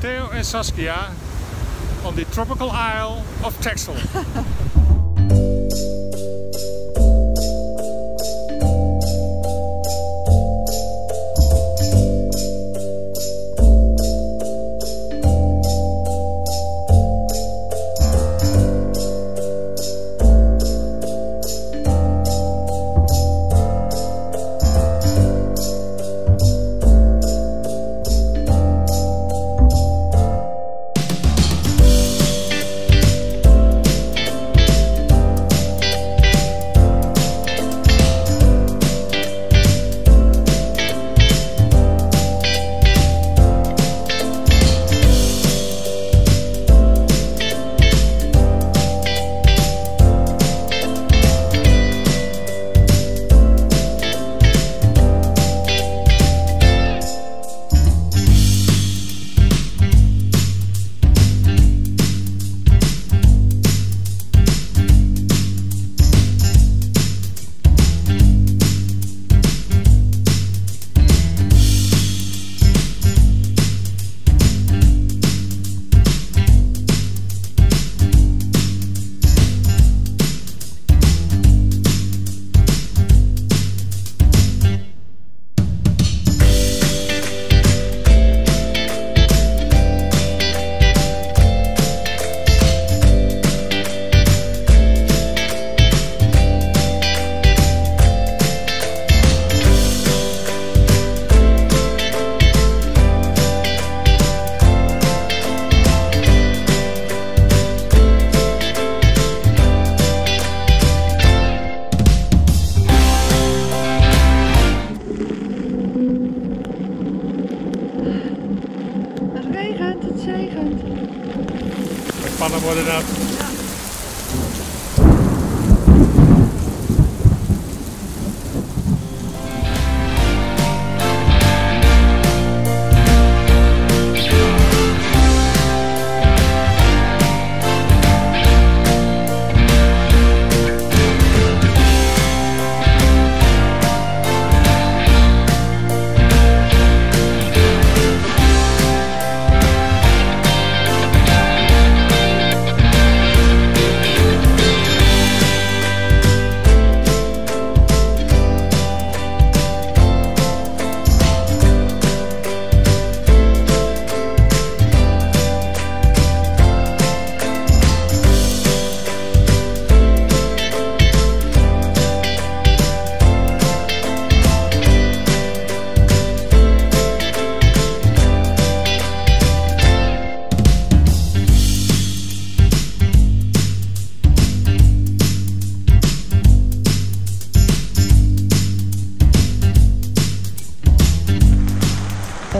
Theo and Saskia on the tropical isle of Texel. Hvala Morena.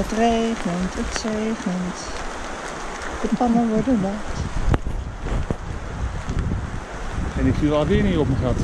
Het regent, het zegent. De pannen worden nat. En ik viel alweer niet op mijn gat.